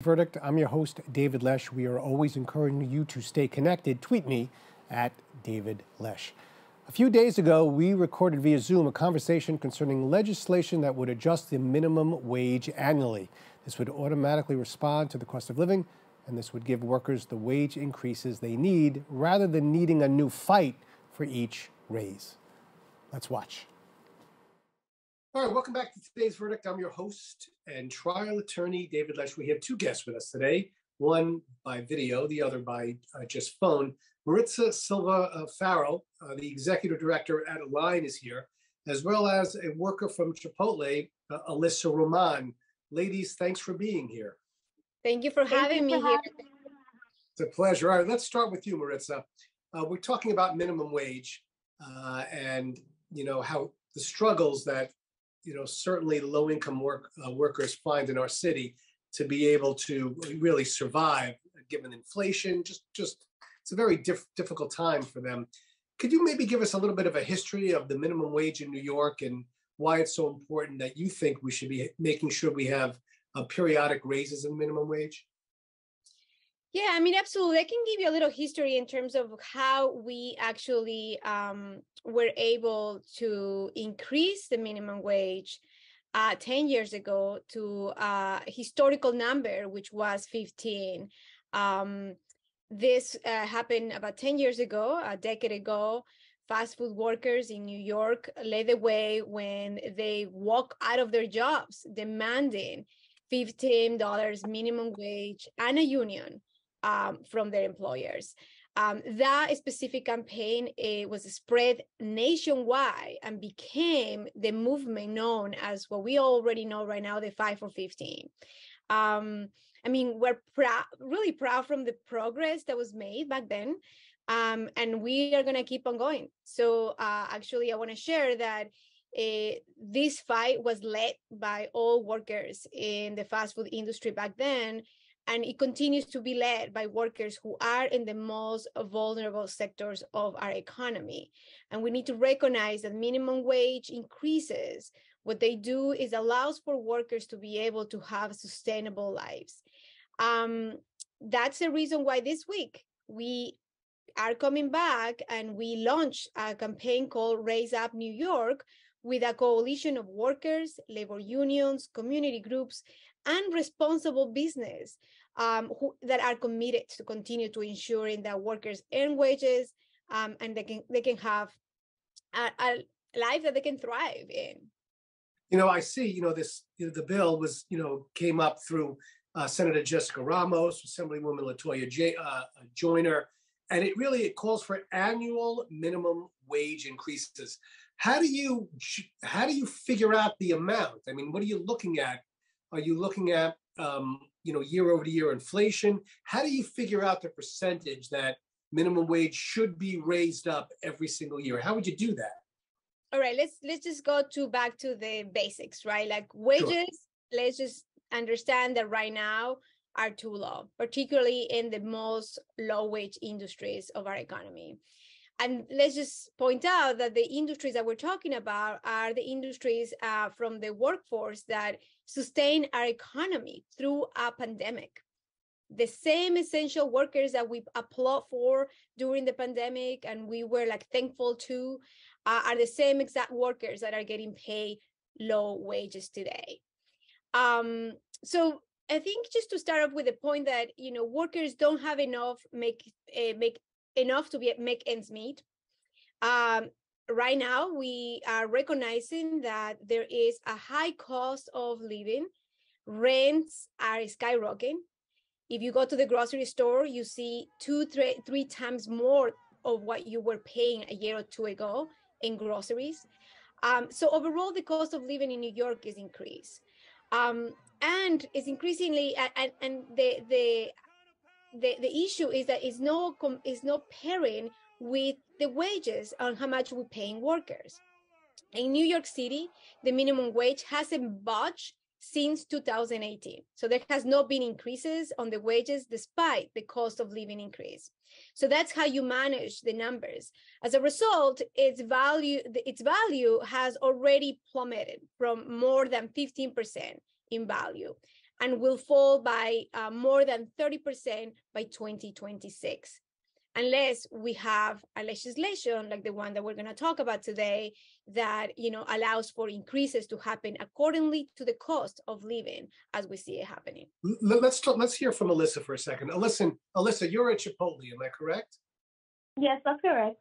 Verdict. I'm your host, David Lesch. We are always encouraging you to stay connected. Tweet me at David Lesch. A few days ago, we recorded via Zoom a conversation concerning legislation that would adjust the minimum wage annually. This would automatically respond to the cost of living, and this would give workers the wage increases they need rather than needing a new fight for each raise. Let's watch. All right, welcome back to today's verdict. I'm your host and trial attorney, David Lesch. We have two guests with us today, one by video, the other by uh, just phone. Maritza Silva uh, Farrell, uh, the executive director at Align, is here, as well as a worker from Chipotle, uh, Alyssa Roman. Ladies, thanks for being here. Thank you for Thank having you me for here. It's a pleasure. All right, let's start with you, Maritza. Uh, we're talking about minimum wage uh, and you know how the struggles that you know certainly low income work uh, workers find in our city to be able to really survive given inflation just just it's a very diff- difficult time for them. Could you maybe give us a little bit of a history of the minimum wage in new york and why it's so important that you think we should be making sure we have uh, periodic raises in minimum wage yeah, I mean, absolutely. I can give you a little history in terms of how we actually um, were able to increase the minimum wage uh, 10 years ago to a historical number, which was 15. Um, this uh, happened about 10 years ago, a decade ago. Fast food workers in New York led the way when they walk out of their jobs demanding $15 minimum wage and a union um, from their employers. Um, that specific campaign it was spread nationwide and became the movement known as what we already know right now, the Fight for 15. Um, I mean, we're really proud from the progress that was made back then. Um, and we are going to keep on going. So, uh, actually, I want to share that uh, this fight was led by all workers in the fast food industry back then and it continues to be led by workers who are in the most vulnerable sectors of our economy. And we need to recognize that minimum wage increases. What they do is allows for workers to be able to have sustainable lives. Um, that's the reason why this week we are coming back and we launched a campaign called Raise Up New York with a coalition of workers, labor unions, community groups, and responsible business um, who, that are committed to continue to ensuring that workers earn wages um, and they can they can have a, a, life that they can thrive in. You know, I see. You know, this you know, the bill was you know came up through uh, Senator Jessica Ramos, Assemblywoman Latoya J, uh, and it really it calls for annual minimum wage increases. How do you how do you figure out the amount? I mean, what are you looking at? Are you looking at um, you know year over year inflation how do you figure out the percentage that minimum wage should be raised up every single year? How would you do that? All right let's let's just go to back to the basics right? Like wages sure. let's just understand that right now are too low particularly in the most low wage industries of our economy and let's just point out that the industries that we're talking about are the industries uh, from the workforce that sustain our economy through a pandemic. The same essential workers that we applaud for during the pandemic and we were like thankful to uh, are the same exact workers that are getting paid low wages today. Um, so I think just to start off with the point that you know workers don't have enough make uh, make enough to be make ends meet. Um, right now we are recognizing that there is a high cost of living. Rents are skyrocketing. If you go to the grocery store you see two three, three times more of what you were paying a year or two ago in groceries. Um, so overall the cost of living in new york is increased. Um, and it's increasingly and, and the, the the the issue is that it's no it's no pairing with the wages on how much we're paying workers. In New York City, the minimum wage hasn't budged since 2018. So there has not been increases on the wages despite the cost of living increase. So that's how you manage the numbers. As a result, its value its value has already plummeted from more than 15% in value. And will fall by uh, more than 30% by 2026 unless we have a legislation like the one that we're going to talk about today that you know allows for increases to happen accordingly to the cost of living as we see it happening. Let's talk, let's hear from alyssa for a second. Alyssa alyssa you're at chipotle am i correct? Yes that's correct.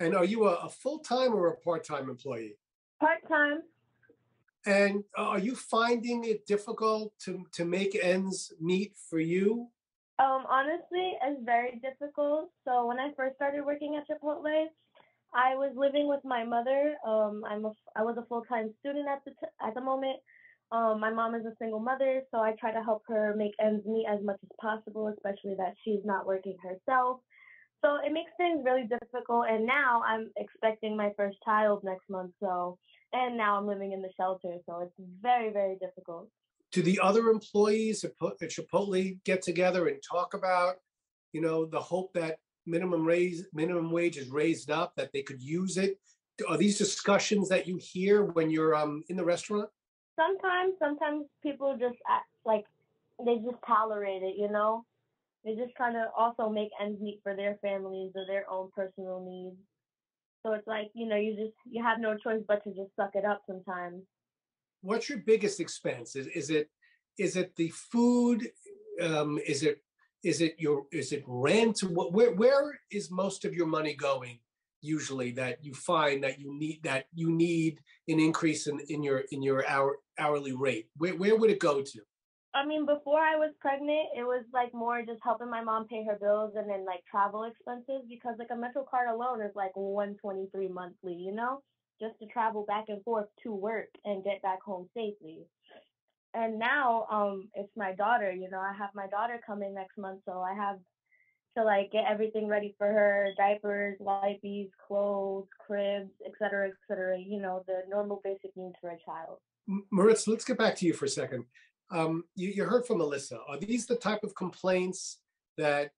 And are you a, a full-time or a part-time employee? Part-time and are you finding it difficult to to make ends meet for you um, honestly, it's very difficult. So when I first started working at Chipotle, I was living with my mother. Um, I'm a, I was a full time student at the t- at the moment. Um, my mom is a single mother, so I try to help her make ends meet as much as possible, especially that she's not working herself. So it makes things really difficult. And now I'm expecting my first child next month. So, and now I'm living in the shelter. So it's very, very difficult do the other employees at Chipotle get together and talk about, you know, the hope that minimum raise minimum wage is raised up, that they could use it? Are these discussions that you hear when you're um, in the restaurant? Sometimes, sometimes people just act like they just tolerate it, you know. They just kind of also make ends meet for their families or their own personal needs. So it's like you know, you just you have no choice but to just suck it up sometimes what's your biggest expense? Is, is it is it the food? Um, is it is it your is it rent? Where where is most of your money going usually that you find that you need that you need an increase in, in your in your hour, hourly rate? Where where would it go to? I mean, before I was pregnant, it was like more just helping my mom pay her bills and then like travel expenses because like a Metro card alone is like 123 monthly, you know? just to travel back and forth to work and get back home safely. And now um it's my daughter, you know, I have my daughter coming next month, so I have to like get everything ready for her, diapers, wipes, clothes, cribs, etc., etc. You know, the normal basic needs for a child. Maritza, let's get back to you for a second. Um, you, you heard from Alyssa. Are these the type of complaints that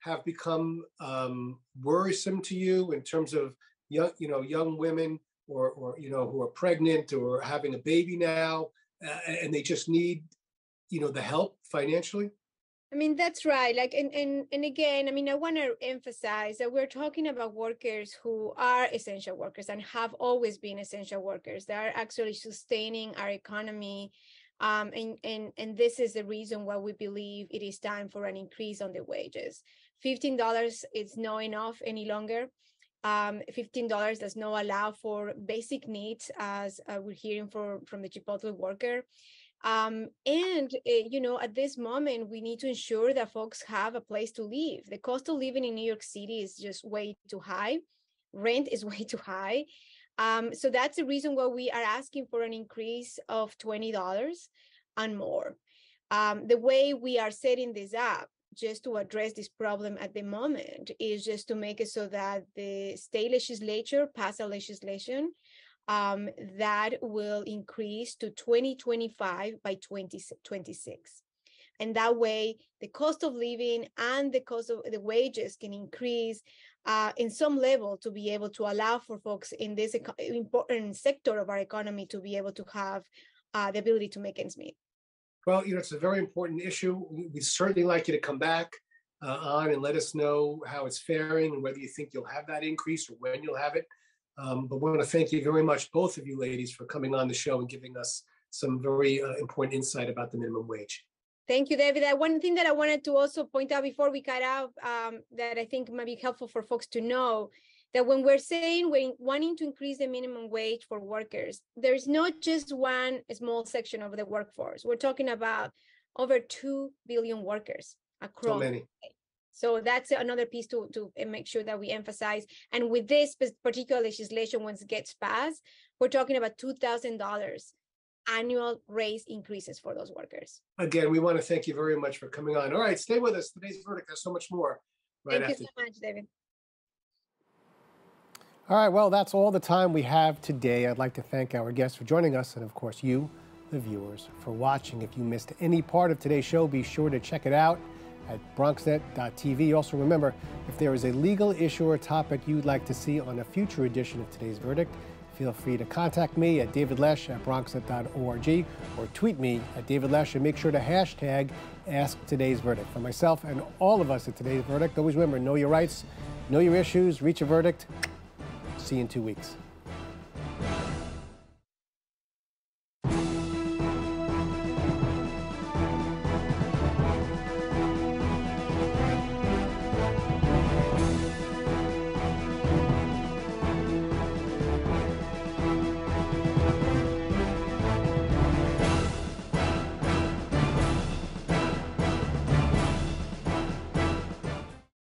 have become um, worrisome to you in terms of young, you know, young women or, or you know, who are pregnant or having a baby now, uh, and they just need, you know, the help financially? I mean, that's right. Like, and, and, and again, I mean, I want to emphasize that we're talking about workers who are essential workers and have always been essential workers. They are actually sustaining our economy. Um, and, and, and this is the reason why we believe it is time for an increase on the wages. $15 is not enough any longer um, $15 does not allow for basic needs as uh, we're hearing for, from the Chipotle worker. Um, and, uh, you know, at this moment, we need to ensure that folks have a place to live. The cost of living in New York City is just way too high. Rent is way too high. Um, so that's the reason why we are asking for an increase of $20 and more. Um, the way we are setting this up just to address this problem at the moment is just to make it so that the state legislature pass a legislation um, that will increase to 2025 by 2026. And that way, the cost of living and the cost of the wages can increase uh, in some level to be able to allow for folks in this important sector of our economy to be able to have uh, the ability to make ends meet. Well, you know, it's a very important issue. We'd certainly like you to come back uh, on and let us know how it's faring and whether you think you'll have that increase or when you'll have it. Um, but we want to thank you very much, both of you ladies, for coming on the show and giving us some very uh, important insight about the minimum wage. Thank you, David. One thing that I wanted to also point out before we cut out um, that I think might be helpful for folks to know that when we're saying we're wanting to increase the minimum wage for workers, there's not just one small section of the workforce. We're talking about over 2 billion workers across. So many. So that's another piece to, to make sure that we emphasize. And with this particular legislation, once it gets passed, we're talking about $2,000 annual raise increases for those workers. Again, we want to thank you very much for coming on. All right, stay with us. Today's verdict has so much more. Right thank after. you so much, David. All right, well, that's all the time we have today. I'd like to thank our guests for joining us and, of course, you, the viewers, for watching. If you missed any part of today's show, be sure to check it out at bronxnet.tv. Also, remember, if there is a legal issue or topic you'd like to see on a future edition of today's verdict, Feel free to contact me at davidlesch at bronxnet.org or tweet me at davidlesch and make sure to hashtag Ask Today's Verdict. For myself and all of us at Today's Verdict, always remember know your rights, know your issues, reach a verdict. See you in two weeks.